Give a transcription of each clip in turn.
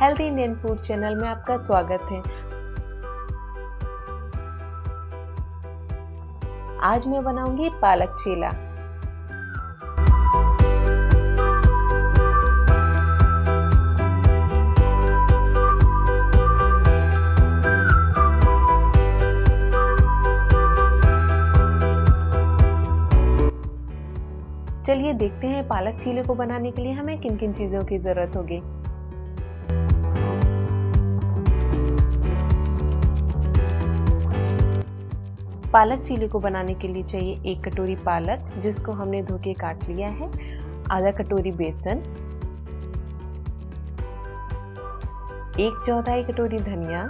Healthy Indian food channel में आपका स्वागत है। आज मैं बनाऊँगी पालक चीला। चलिए देखते हैं पालक चीले को बनाने के लिए हमें किन किन चीज़ों की ज़रूरत होगी। पालक चीले को बनाने के लिए चाहिए एक कटोरी पालक, जिसको हमने धो के काट लिया है। आधा कटोरी बेसन। एक चौथाई कटोरी धनिया।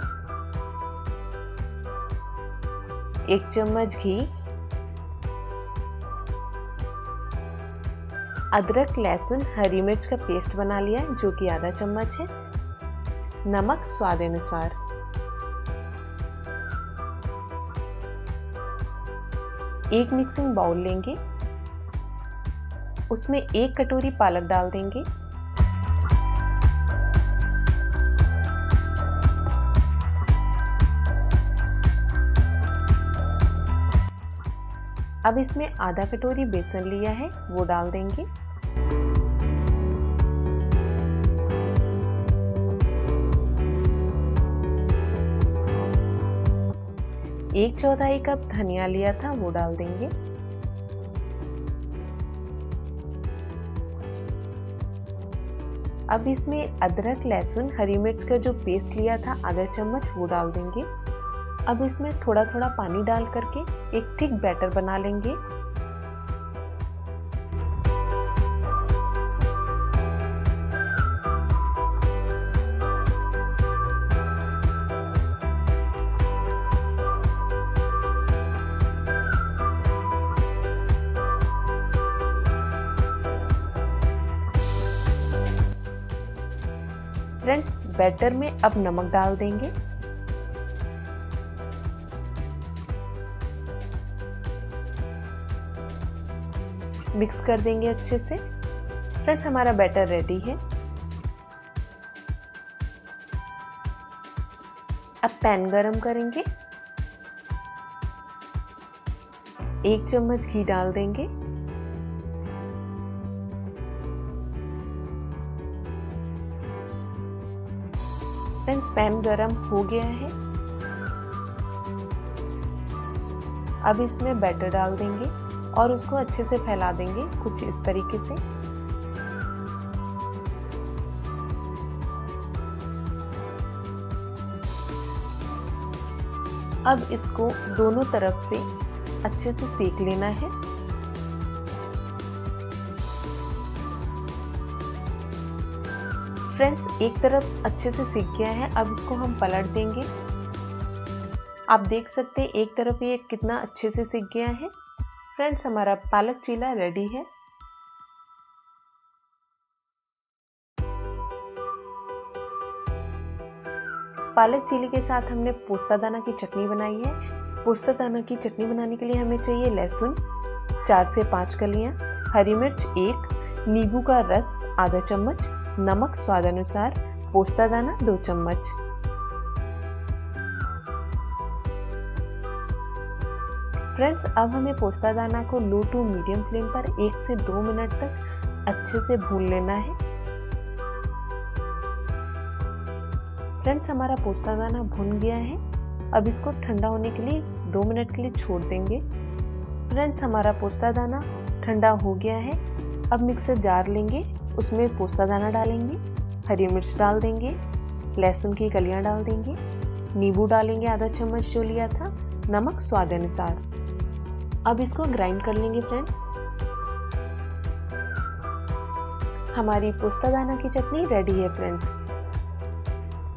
एक चम्मच घी। अदरक, लहसुन, हरी मिर्च का पेस्ट बना लिया, जो कि आधा चम्मच है। नमक स्वाद अनुसार। एक मिक्सिंग बाउल लेंगे। उसमें एक कटोरी पालक डाल देंगे। अब इसमें आधा कटोरी बेसन लिया है, वो डाल देंगे। एक चौथाई कप धनिया लिया था, वो डाल देंगे। अब इसमें अदरक, लहसुन, हरी मिर्च का जो पेस्ट लिया था, आधा चम्मच, वो डाल देंगे। अब इसमें थोड़ा थोड़ा पानी डाल करके एक थिक बैटर बना लेंगे। फ्रेंड्स बैटर में अब नमक डाल देंगे। मिक्स कर देंगे अच्छे से। फ्रेंड्स हमारा बैटर रेडी है। अब पैन गरम करेंगे। एक चम्मच घी डाल देंगे। फ्रेंड्स पैन गरम हो गया है। अब इसमें बैटर डाल देंगे और उसको अच्छे से फैला देंगे कुछ इस तरीके से। अब इसको दोनों तरफ़ से अच्छे से सेक लेना है। फ्रेंड्स एक तरफ़ अच्छे से सीख गया है, अब इसको हम पलट देंगे। आप देख सकते हैं, एक तरफ़ ये कितना अच्छे से सीख गया है। फ्रेंड्स हमारा पालक चीला रेडी है। पालक चीले के साथ हमने पोस्ता दाना की चटनी बनाई है। पोस्ता दाना की चटनी बनाने के लिए हमें चाहिए लहसुन, चार से पाँच कलियाँ, हरी मिर्च एक, नींबू का रस, आधा चम्मच नमक स्वाद अनुसार पोस्ता दाना दो चम्मच। फ्रेंड्स, अब हमें पोस्ता दाना को लो टू मीडियम फ्लेम पर एक से दो मिनट तक अच्छे से भून लेना है। फ्रेंड्स, हमारा पोस्ता दाना भुन गया है। अब इसको ठंडा होने के लिए दो मिनट के लिए छोड़ देंगे। फ्रेंड्स, हमारा पोस्ता दाना ठंडा हो गया है। अब मिक्सर जार लेंगे। उसमें पोस्ता दाना डालेंगे, हरी मिर्च डाल देंगे, लहसुन की कलियाँ डाल देंगे, नींबू डालेंगे आधा चम्मच जो लिया था, नमक स्वाद अनुसार। अब इसको ग्राइंड कर लेंगे फ्रेंड्स हमारी पोस्ता दाना की चटनी रेडी है फ्रेंड्स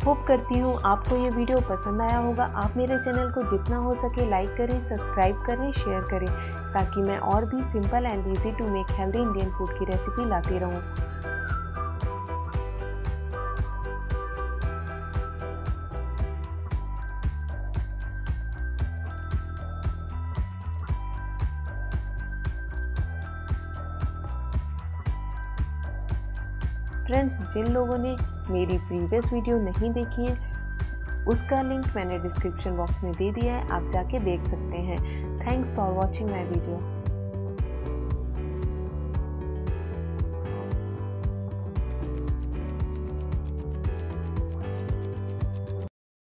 होप करती हूँ आपको ये वीडियो पसंद आया होगा। आप मेरे चैनल को जितना हो सके लाइक करें सब्सक्राइब करें शेयर करें, ताकि मैं और भी simple and easy to make healthy Indian food की रेसिपी लाती रहूँ। फ्रेंड्स जिन लोगों ने मेरी प्रीवियस वीडियो नहीं देखी है, उसका लिंक मैंने डिस्क्रिप्शन बॉक्स में दे दिया है, आप जाके देख सकते हैं। Thanks for watching my video